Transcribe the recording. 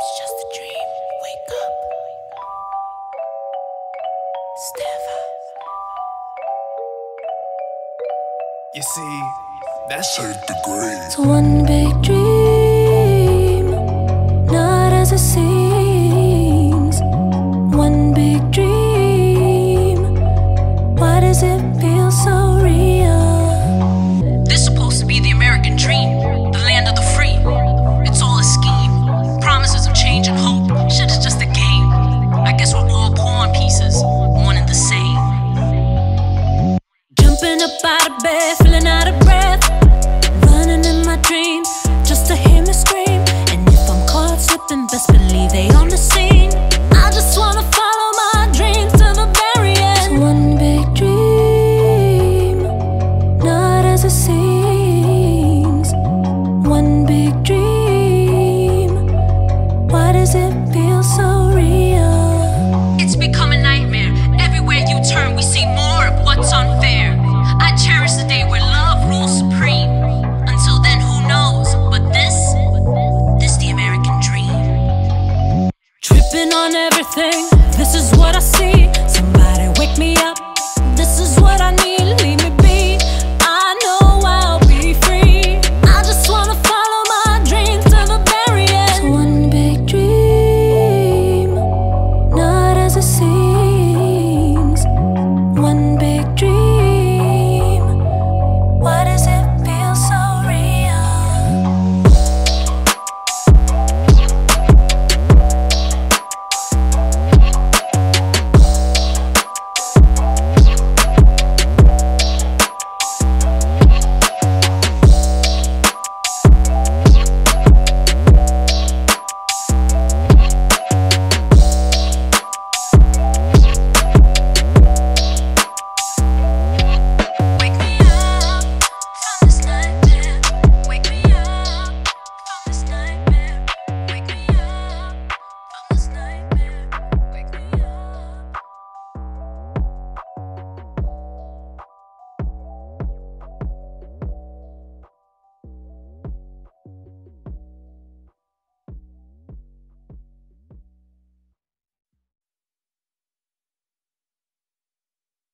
It's just a dream. Wake up. Stefan. You see, that's third degree. It's one big dream. Rolling up out of bed, feeling out of breath. Running in my dreams. everything. This is what I see.